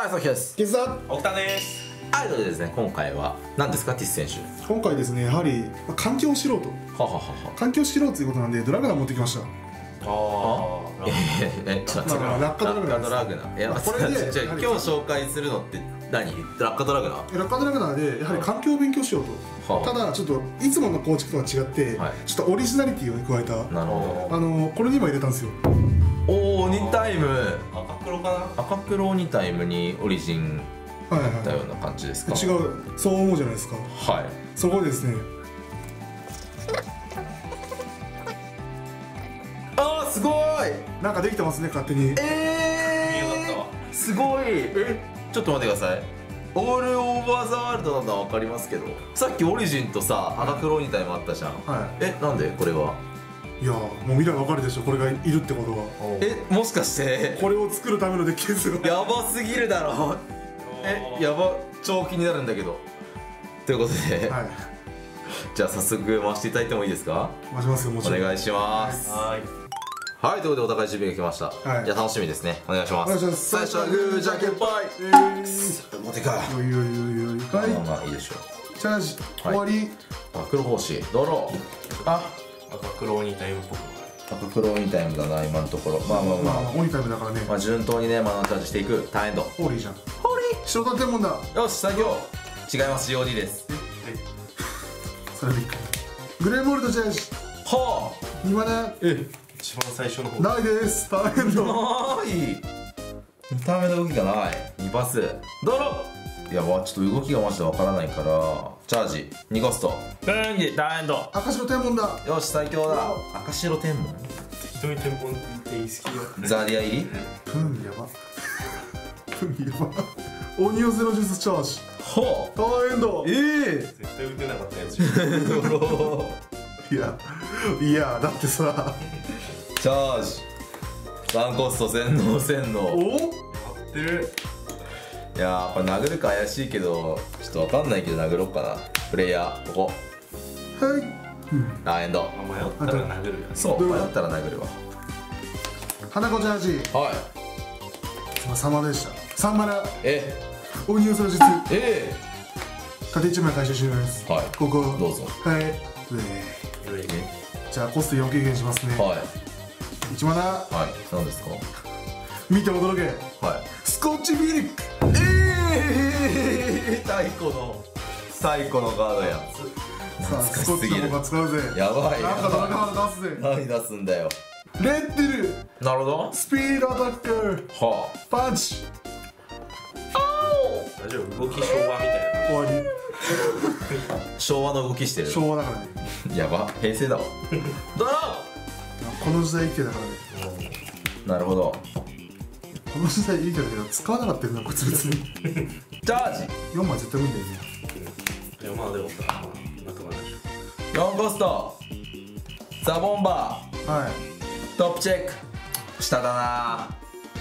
ャーソキです。決断奥田です。はいということでですね。今回は。何ですか？ティス選手。今回ですねやはりまあ環境素人はははは。環境素人ということなんでドラグナー持ってきました。あえええちょっと待って。まあラッカドラグナーラッカドラグナー。いやこれでじゃあ今日紹介するのって何？ラッカドラグナー？えラッカドラグナーでやはり環境を勉強しようと、はあ。ただちょっといつもの構築とは違って、はい。ちょっとオリジナリティをね加えた。なるほあのこれにも入れたんですよ。どおお2タイム。赤黒かな？赤黒2タイムにオリジンはいはい。はだような感じですか？い違う。そう思うじゃないですか。はい。そこでですね。あーすごい。なんかできてますね勝手に。見えー、すごい。え？ちょっと待ってください。オールオーバーザワールドなのは分かりますけどさっきオリジンとさ赤黒2タイムあったじゃん。はえなんでこれは？いいやーもう見ればわかるでしょこれがいるってことが。えもしかして？これを作るためのデッキですよやばすぎるだろ。えやば超気になるんだけど。ということで、はい。じゃあ早速回していただいてもいいですか？待ちますよもちろん。お願いします。はーい。はい、ということでお互い準備が来ました、はい。じゃあ楽しみですね。お願いします。最初はグーじゃんけんぽいえーモテかよいよいよいよいはまあい。まあいいでしょチャージ終わり。うあ黒星ドロー。あ赤黒にタイムっぽく赤黒い。タイムだな今のところ。まあまあまあ、まあオニタイムだからね。まあ、順当にねマナーチャージしていくターンエンドホーリーじゃん。ホーリー白田天文だ。よし作業。違います COD です。それでいいかグレーボールドチャージ。は2マナえ。一番最初の方。ないです。大変だない。見た目の動きがない。2パス。ドローいやまあちょっと動きがマジでわからないからチャージ。2コスト。ブーンギダーエンド赤白天文だ。よし最強だ。赤白天文？適当にテンポンって言い好きよ。ザーディア入り？うんやば。うんやば。オニオンゼロジュースチャージ。ほう。大変だ。ええ。絶対打てなかったやつ。いやいやだってさ。チャージ。ワンコスト洗脳洗お脳。やってるいやーこれ殴るか怪しいけどちょっとわかんないけど殴ろうかな。プレイヤーここ。はい。あエンド。あ迷ったら殴るやつそう迷ったら殴るわ。花子チャージはい。今3マナでした。3マナえ？オニオンゼロ術え縦1枚回収します。はい。ここ。どうぞ。はい。上。に。じゃあコスト4軽減しますね。はい。1マナはい。何ですか？見て驚け。はい。スコッチフィリックええー、太鼓の最古のカードやさあ懐かスコッチのしすぎる方が使うぜ。やばいなんか出すぜ。ばい何出すんだよ。レッテル。なるほど。スピードアタックはパンチ。大丈夫。動き昭和みたい終わり。あ昭和の動きしてる。昭和だからね。やば。平成だわ。ド ロこの時代生きてたからね。ーなるほどこの時代生きてたけど使わなかったよなこいつ別に。チャージ。4枚絶対無理だよね。ないやまあでもさまとかなるでし4コストザ・ボンバー。はい。トップチェック。下だな。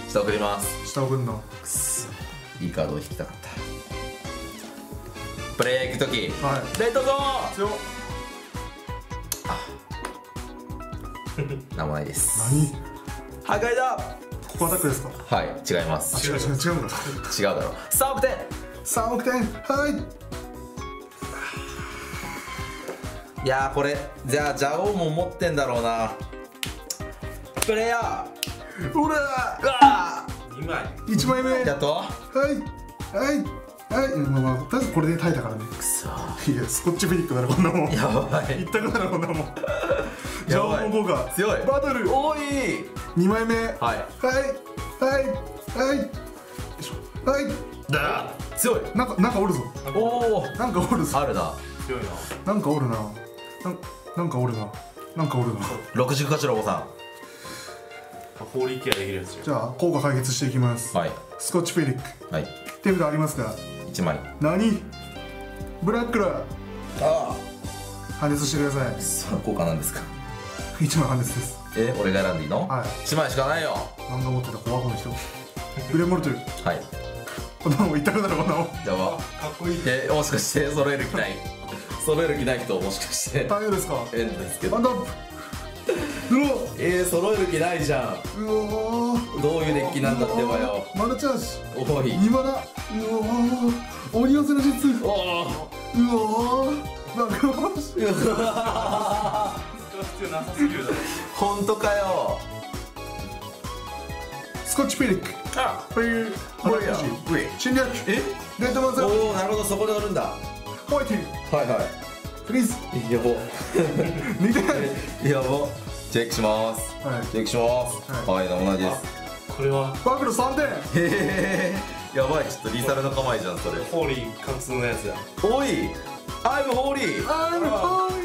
下送ります。下送るの？くっそ。いいカードを引きたかった。プレイ行く時。はい。レッドゾーン。強っ。名前です。何？破壊だここアタックですか？はい違います。違う違う違うんだ。違うだろ。3億点。3億点。はい。いやーこれじゃあジャオウも持ってんだろうな。プレイヤほらーうわょ2枚。1枚目。ーやっと？はい。はい。はい。うんまあまあとりあえずこれで耐えたからね。くそいやスコッチフィリックだろこんなもん。やばい。一択だろこんなもんじゃあばいもう5が。強い。バトル。おい。2枚目。はい。はい。はい。はい。よいしょ。はい。だ。強い。なんかなんかおるぞ。おおなんかおるぞ。あるな。強いな。なんかおるな。なんなんかおるな。なんかおるな。六軸勝ちロボさホーリーケアできるやつじじゃあ効果解決していきます。んはい。スコッチフィリック。はい。手札ありますか？1枚。何？ブラックラー。あ破熱してください。あその効果なんですか？1枚破熱です。え俺が選んでいいの？はい。1枚しかないよ。漫画持ってた怖この人。グレモルトルはい。こんなもん一択だろこんなじゃあかっこいい。えもしかして揃える気ない？揃える気ない人もしかして。大丈夫ですか？えんですけど。ワンダップドローえー、揃える気ないじゃん。うおー。どういうデッキなんだってばよ。マルチャージ。おい。2マナうおー。鬼寄せの術うおおおー。バカバシ使う必要なさすぎるだろ本当かよ。スコッチピリックあというこれや。侵略え？デッドマンザおおなるほどそこで乗るんだ。はホワイティい。はフリーズいやば2点やばチェックします。はい。チェックします。はい、同じです。これは。バクロ3点。へえやばいちょっとリサルの構えじゃんそれ。ホーリー貫通のやつや。おい。I'm holy アイムホーリー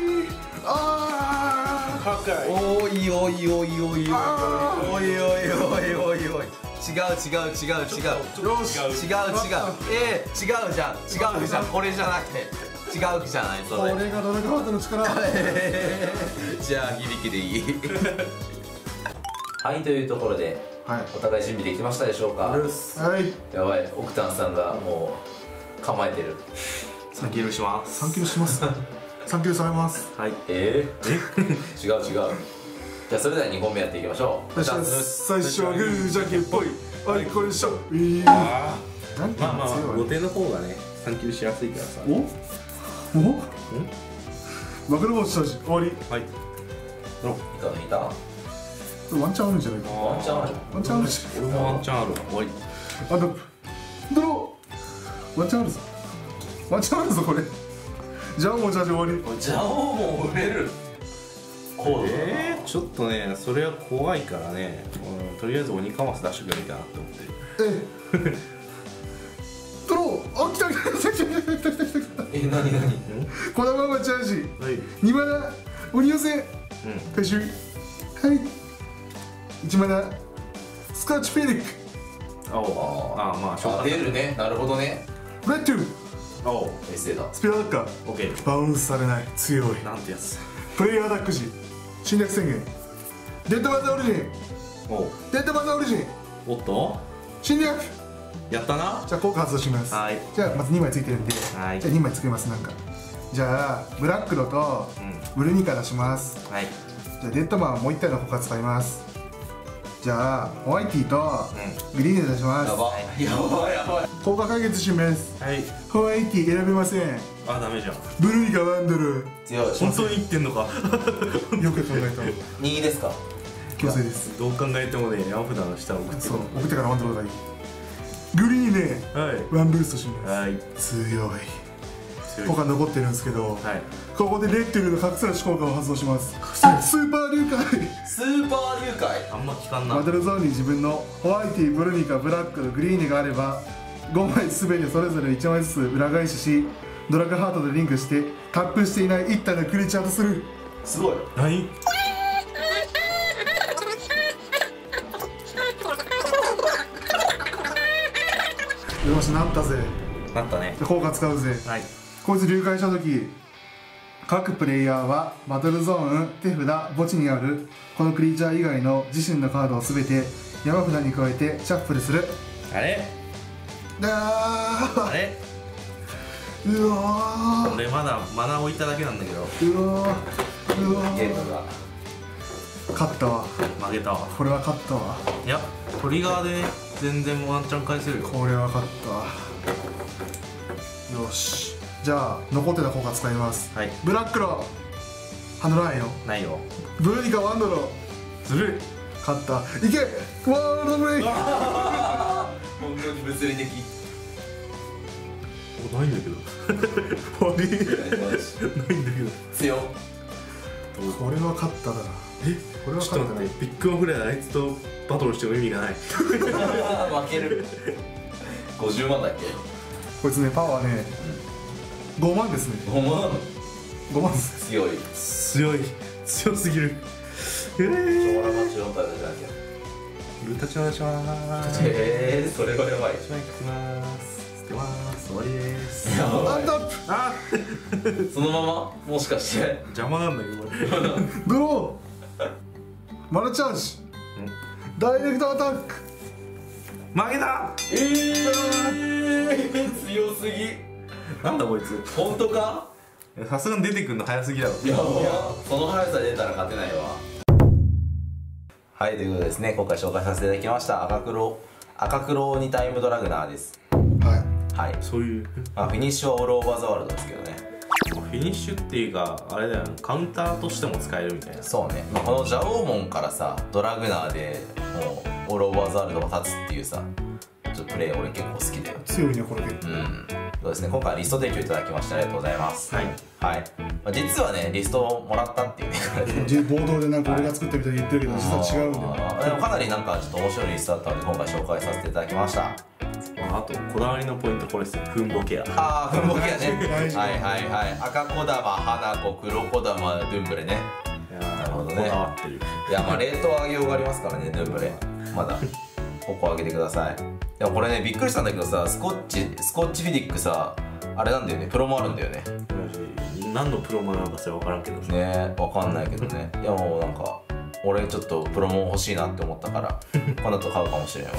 あ破壊おいおいおいおいおいおいおいおいおいおい違う違う違う。違うーよし違う違う。えー、違うじゃん違う。じゃんこれじゃなくて違う。じゃないそこれがドラグハートの力じゃあ響きでいいはいという。ところではいお互い準備できましたでしょうかはいやばいオクタンさんがもう構えてるサンキューします3キロします3キロされます。はい。えー、違う違う。じゃあそれでは2本目やっていきましょう。最初最初はグージャケっぽい。あいこれしょいい。あなんてまあまあ後手の方がねサンキューしやすいからさ。お？お？マグロボスチャージ終わり？はい。ドロいたのいた？ワンチャンあるんじゃないか。ワンチャンある。ワンチャンあるし。俺もワンチャンある。終わり。あとドロー。ワンチャンあるぞ。ワンチャンあるぞこれじゃあもうチャージ終わり。ジャオも売れるコードえー、ちょっとねそれは怖いからね、うん、とりあえず鬼カマス出してくれみたいなって思って。えドローあ来た来た来た来た来た来た来た来た。え何何？このままチャージ。はい。2マナ鬼寄せ。うん。回収はい。1マナスカッチフェリック。あおああまあしょうがない。あ出るね。なるほどね。レッドゥあおエセだスピードアッカーオッケーバウンスされない強い。なんてやつ。プレイヤーアタック時侵略宣言。デッドバザオリジン。おデッドバザオリジン。おっと？侵略。やったな。じゃあ効果発動します。はい。じゃあまず2枚ついてるんで。はい。じゃあ2枚作りますなんか。じゃあブラックロとうブルニカ出します。んはい。じゃあデッドマンもう1体の効果使いますじゃあホワイティとグリーンで出します。やば。やばいやばい。効果解決します。はい。ホワイティ選べません。あダメじゃん。ブルニカワンドル強い。本当に言ってんのか。よく考えた2ですか？強制です。どう考えてもね山札の下を送って。そう。送ってからワンドルがいいグリーンではい。ワンブーストします。はい。強い。強い。効果残ってるんですけど。はいここでレッテルの隠されし効果を発動します。スーパー流解スーパー流解あんま聞かんな。バトルゾーンに自分のホワイティブルニカブラックグリーンがあれば5枚全てそれぞれ1枚ずつ裏返ししドラッグハートとリンクしてタップしていない1体のクリーチャーとする。すごい。何？よしなったぜ。なったね。で効果使うぜ。はい。こいつ流解した時各プレイヤーはバトルゾーン手札墓地にあるこのクリーチャー以外の自身のカードを全て山札に加えてシャッフルする。あれ？だあれ？ーうわ俺まだマナ置いただけなんだけど。ーうわー。うわゲームが。ー勝ったわ。負けたわ。これは勝ったわ。いやトリガーでね全然ワンチャン返せるよ。これは勝ったわ。よしじゃあ残ってた効果使います。はい。ブラックロハンドラインよないよ。ブルーニカワンドロずるい。勝った。いけワールドブレイク。本当に物理的。おないんだけど。終わりないんだけど。強これは勝ったな。え？これはちょっと勝ったな待って。ビッグマンフレアであいつとバトルしても意味がない。負ける。50万だっけ？こいつねパワーね5万ですね。5万5万です。強い。強い。強すぎる。えー。オラマチロンタイルじゃなきゃルタチお願いしますえー、それはやばい。一枚書きます。捨てます。終わりです。やばい。アンダップ。あそのままもしかして。邪魔なんだけどこれドロー。マルチャージ。ダイレクトアタック。負けた。えー、強すぎなんだこいつ。本当か？さすがに出てくんの早すぎだろ。やばその速さ出たら勝てないわ。はいということでですね今回紹介させていただきました。赤黒赤黒ニタイムドラグナーです。はい。はい。そういう。まあフィニッシュはオールオーバーザワールドですけどね。フィニッシュっていうかあれだよね。カウンターとしても使えるみたいな。そうね、まあ、このジャオウモンからさドラグナーでもうオールオーバーザワールドが立つっていうさちょっとプレイ俺結構好きだよ。強いねこれ結構。うんそうですね。今回はリスト提供いただきましてありがとうございます。はい。はい、まあ、実はねリストをもらったっていうね じ冒頭でなんか俺が作ったみたいに言ってるけど実は違うんだでもかなりなんかちょっと面白いリストだったので今回紹介させていただきました。まあ、あとこだわりのポイントこれですね墳墓ケアああ、ふんぼけやね。はいはいはい。赤こだま、花子、黒こだま、ドゥンブレね。いやーなるほどね。こだわってる。いや、まあ、冷凍上げようがありますからね、ドゥンブレ。まだ、ここ上げてください。でもこれね、びっくりしたんだけどさ、スコッチ、スコッチフィディックさ、あれなんだよね、プロもあるんだよね。何のプロモなのかそれ分からんけどさねわかんないけどね。いや、もうなんか、俺ちょっとプロモ欲しいなって思ったから、この後買うかもしれないわ。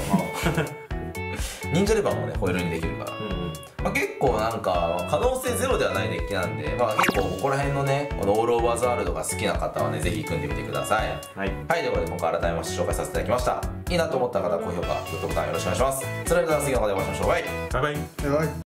忍者レバーもね、ホイールにできるから。うんうんまあ、結構なんか可能性ゼロではないデッキなんで、まあ、結構ここら辺のねこのオールオーバーザワールドが好きな方はねぜひ組んでみてください。はい。はいということで今回改めまして紹介させていただきました。いいなと思った方は高評価グッドボタンよろしくお願いします。それでは次の動画でお会いしましょう。バイ。バイバイ。やばい